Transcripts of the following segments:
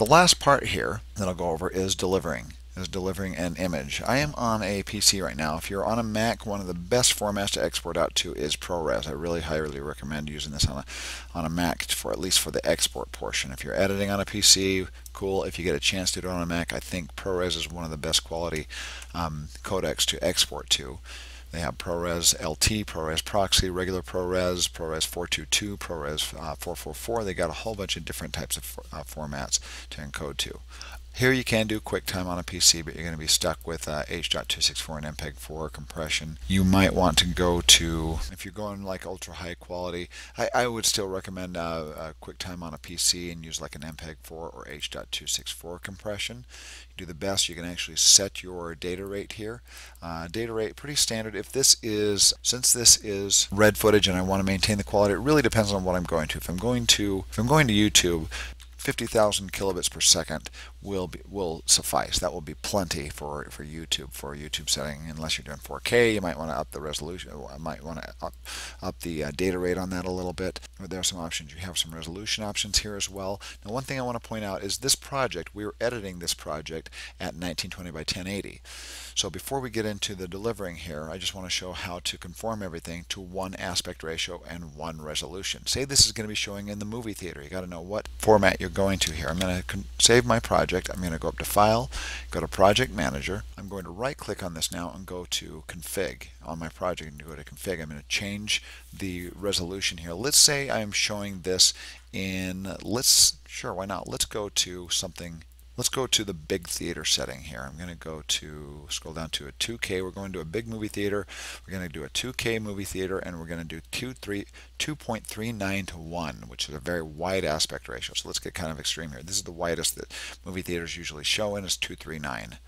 The last part here that I'll go over is delivering is delivering an image. I am on a PC right now. If you're on a Mac, one of the best formats to export out to is ProRes. I really highly recommend using this on a on a Mac for at least for the export portion. If you're editing on a PC, cool. If you get a chance to do it on a Mac, I think ProRes is one of the best quality um, codecs to export to. They have ProRes LT, ProRes Proxy, regular ProRes, ProRes 422, ProRes uh, 444. They got a whole bunch of different types of uh, formats to encode to. Here you can do QuickTime on a PC, but you're going to be stuck with uh, H.264 and MPEG-4 compression. You might want to go to, if you're going like ultra high quality, I, I would still recommend uh, uh, QuickTime on a PC and use like an MPEG-4 or H.264 compression. You do the best, you can actually set your data rate here. Uh, data rate, pretty standard. If this is, since this is red footage and I want to maintain the quality, it really depends on what I'm going to. If I'm going to, if I'm going to YouTube, 50,000 kilobits per second will be, will suffice. That will be plenty for for YouTube for a YouTube setting. Unless you're doing 4K, you might want to up the resolution. I might want to up up the uh, data rate on that a little bit. There are some options. You have some resolution options here as well. Now, one thing I want to point out is this project. We are editing this project at 1920 by 1080. So before we get into the delivering here, I just want to show how to conform everything to one aspect ratio and one resolution. Say this is going to be showing in the movie theater. You got to know what format you're going to here. I'm going to save my project. I'm going to go up to File, go to Project Manager. I'm going to right click on this now and go to Config on my project and go to Config. I'm going to change the resolution here. Let's say I'm showing this in, let's, sure, why not? Let's go to something Let's go to the big theater setting here. I'm going to go to, scroll down to a 2K. We're going to a big movie theater. We're going to do a 2K movie theater and we're going to do 2.39 to 1, which is a very wide aspect ratio. So let's get kind of extreme here. This is the widest that movie theaters usually show in is 239.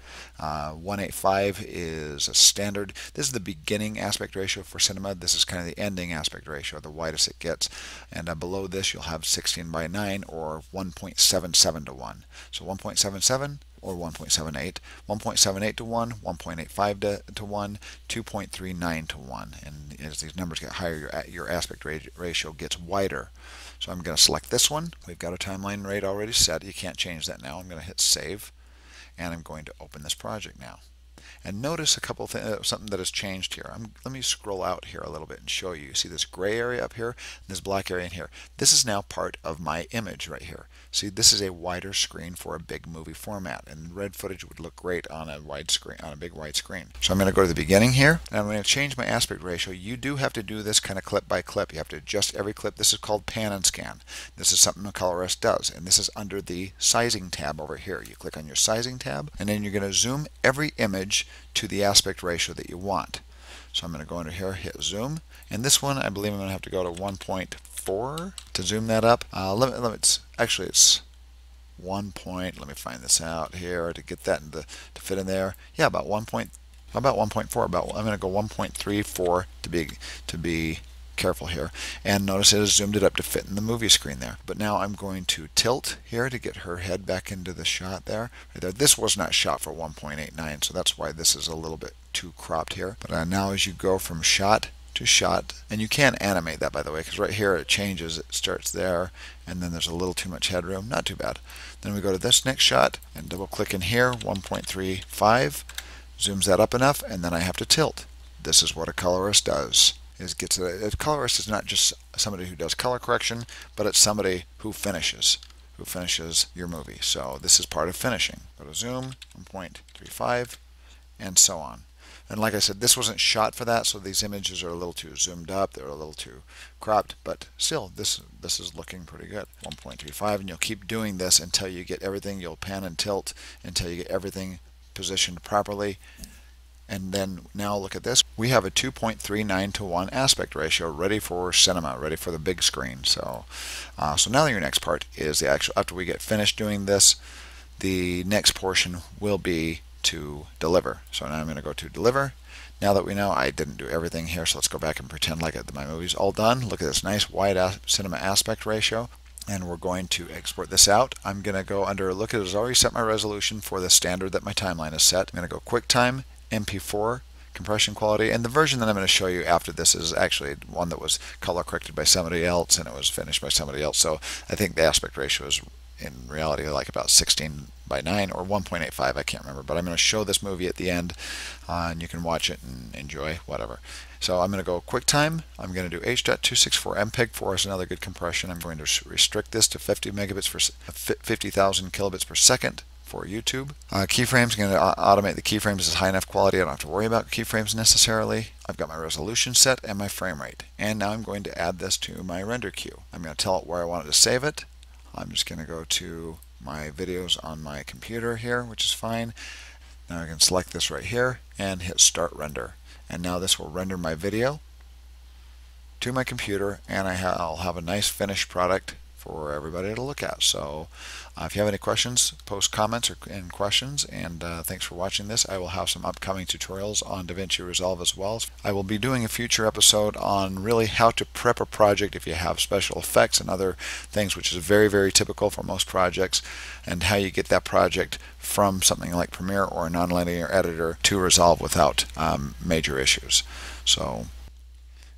Uh, 185 is a standard. This is the beginning aspect ratio for cinema. This is kind of the ending aspect ratio, the widest it gets. And uh, below this you'll have 16 by 9 or 1.77 to 1. So 1.77 or 1.78, 1.78 to 1, 1.85 to, to 1, 2.39 to 1. And as these numbers get higher, your, your aspect ratio gets wider. So I'm going to select this one. We've got a timeline rate already set. You can't change that now. I'm going to hit save and I'm going to open this project now. And notice a couple of uh, something that has changed here. I'm, let me scroll out here a little bit and show you. See this gray area up here, this black area in here. This is now part of my image right here. See, this is a wider screen for a big movie format, and red footage would look great on a wide screen, on a big wide screen. So I'm going to go to the beginning here, and I'm going to change my aspect ratio. You do have to do this kind of clip by clip. You have to adjust every clip. This is called pan and scan. This is something colorists does, and this is under the sizing tab over here. You click on your sizing tab, and then you're going to zoom every image to the aspect ratio that you want. So I'm going to go under here, hit zoom, and this one I believe I'm going to have to go to 1.4 to zoom that up. Uh, let me, let me, it's, actually it's one point, let me find this out here to get that into, to fit in there. Yeah, about 1 point, about 1.4, about, I'm going to go 1.34 to be, to be careful here. And notice it has zoomed it up to fit in the movie screen there. But now I'm going to tilt here to get her head back into the shot there. Right there. This was not shot for 1.89, so that's why this is a little bit too cropped here. But uh, now as you go from shot to shot, and you can animate that by the way, because right here it changes, it starts there, and then there's a little too much headroom, not too bad. Then we go to this next shot, and double click in here, 1.35, zooms that up enough, and then I have to tilt. This is what a colorist does is gets a, a colorist is not just somebody who does color correction, but it's somebody who finishes, who finishes your movie. So this is part of finishing. Go to zoom, 1.35, and so on. And like I said, this wasn't shot for that, so these images are a little too zoomed up, they're a little too cropped, but still, this this is looking pretty good. 1.35, and you'll keep doing this until you get everything, you'll pan and tilt until you get everything positioned properly and then now look at this. We have a 2.39 to 1 aspect ratio ready for cinema, ready for the big screen. So, uh, so now your next part is the actual, after we get finished doing this, the next portion will be to deliver. So now I'm going to go to deliver. Now that we know I didn't do everything here, so let's go back and pretend like my movie's all done. Look at this nice wide cinema aspect ratio and we're going to export this out. I'm going to go under look at it has already set my resolution for the standard that my timeline is set. I'm going to go QuickTime MP4 compression quality. And the version that I'm going to show you after this is actually one that was color corrected by somebody else and it was finished by somebody else. So I think the aspect ratio is in reality like about 16 by 9 or 1.85 I can't remember. But I'm going to show this movie at the end uh, and you can watch it and enjoy whatever. So I'm going to go QuickTime I'm going to do H.264 MPEG 4 is another good compression. I'm going to restrict this to 50 megabits for 50,000 kilobits per second for YouTube. Uh, keyframes, going to automate the keyframes as high enough quality. I don't have to worry about keyframes necessarily. I've got my resolution set and my frame rate. And now I'm going to add this to my render queue. I'm going to tell it where I want it to save it. I'm just going to go to my videos on my computer here, which is fine. Now I can select this right here and hit start render. And now this will render my video to my computer and I will have a nice finished product for everybody to look at. So uh, if you have any questions, post comments or and questions. And uh, thanks for watching this. I will have some upcoming tutorials on DaVinci Resolve as well. I will be doing a future episode on really how to prep a project if you have special effects and other things, which is very, very typical for most projects, and how you get that project from something like Premiere or a nonlinear editor to Resolve without um, major issues. So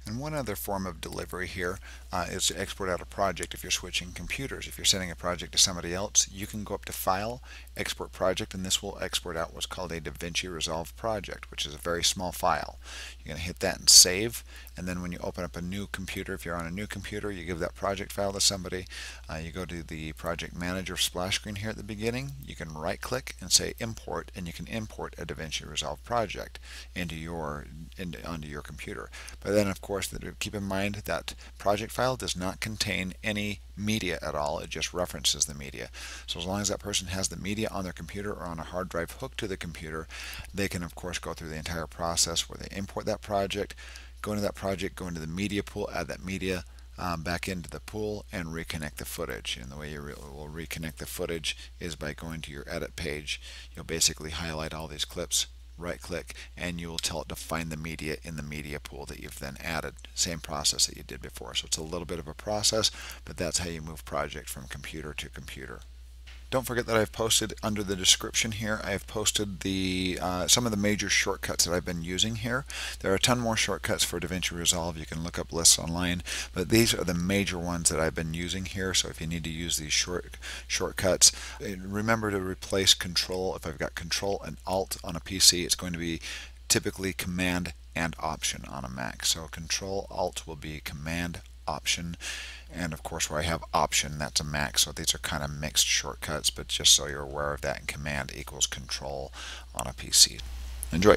and one other form of delivery here uh, is to export out a project if you're switching computers. If you're sending a project to somebody else, you can go up to File, Export Project, and this will export out what's called a DaVinci Resolve project, which is a very small file. You're going to hit that and save, and then when you open up a new computer, if you're on a new computer, you give that project file to somebody. Uh, you go to the Project Manager splash screen here at the beginning. You can right-click and say Import, and you can import a DaVinci Resolve project into your into, onto your computer. But then, of course, keep in mind that project file does not contain any media at all. It just references the media. So as long as that person has the media on their computer or on a hard drive hooked to the computer, they can, of course, go through the entire process where they import that project, go into that project, go into the media pool, add that media, um, back into the pool and reconnect the footage. And the way you re will reconnect the footage is by going to your edit page. You'll basically highlight all these clips, right click and you will tell it to find the media in the media pool that you've then added. Same process that you did before. So it's a little bit of a process but that's how you move project from computer to computer don't forget that I've posted under the description here, I have posted the uh, some of the major shortcuts that I've been using here. There are a ton more shortcuts for DaVinci Resolve. You can look up lists online, but these are the major ones that I've been using here. So if you need to use these short shortcuts, remember to replace Control. If I've got Control and Alt on a PC, it's going to be typically Command and Option on a Mac. So Control Alt will be Command Option and of course where I have option that's a Mac so these are kind of mixed shortcuts but just so you're aware of that and command equals control on a PC enjoy